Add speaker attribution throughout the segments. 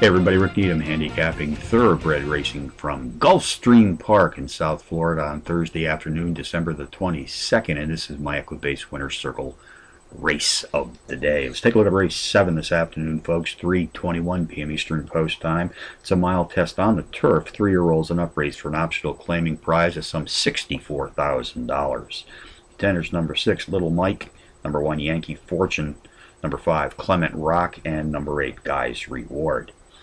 Speaker 1: Hey everybody, Rick Needham handicapping thoroughbred racing from Gulfstream Park in South Florida on Thursday afternoon, December the 22nd, and this is my Equibase Winner's Circle race of the day. Let's take a look at race 7 this afternoon, folks, 3.21 p.m. Eastern Post Time. It's a mile test on the turf, three-year-olds and up race for an optional claiming prize of some $64,000. Tenors number 6, Little Mike, number 1, Yankee Fortune, number 5, Clement Rock, and number 8, Guy's Reward.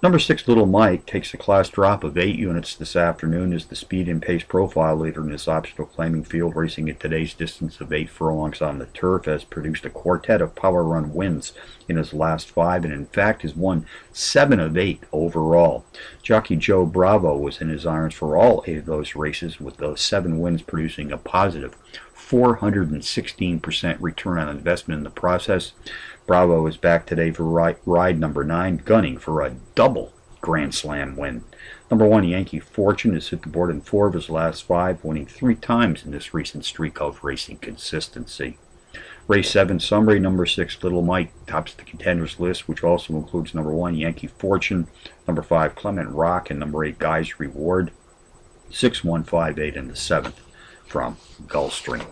Speaker 1: Number six, Little Mike, takes a class drop of eight units this afternoon as the speed and pace profile leader in this optional claiming field racing at today's distance of eight furlongs on the turf has produced a quartet of power run wins in his last five and in fact has won seven of eight overall. Jockey Joe Bravo was in his irons for all eight of those races with those seven wins producing a positive 416% return on investment in the process. Bravo is back today for ride, ride number nine, gunning for a double Grand Slam win. Number one, Yankee Fortune has hit the board in four of his last five, winning three times in this recent streak of racing consistency. Race 7 summary, number 6 Little Mike tops the contenders list, which also includes number 1 Yankee Fortune, number 5 Clement Rock, and number 8 Guy's Reward. 6 1 5 8 in the 7th from Gulfstream.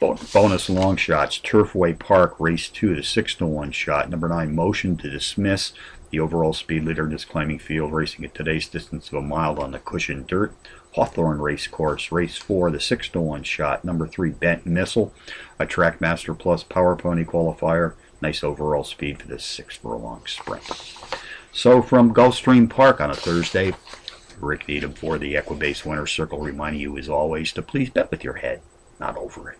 Speaker 1: Bonus long shots, Turfway Park, race 2, the 6 to 1 shot. Number 9, Motion to Dismiss, the overall speed leader in this claiming field, racing at today's distance of a mile on the cushioned dirt. Hawthorne Race Course, race 4, the 6 to 1 shot. Number 3, Bent Missile, a Trackmaster Plus Power Pony qualifier. Nice overall speed for this 6 furlong sprint. So from Gulfstream Park on a Thursday, Rick Needham for the Equibase Winner's Circle, reminding you as always to please bet with your head, not over it.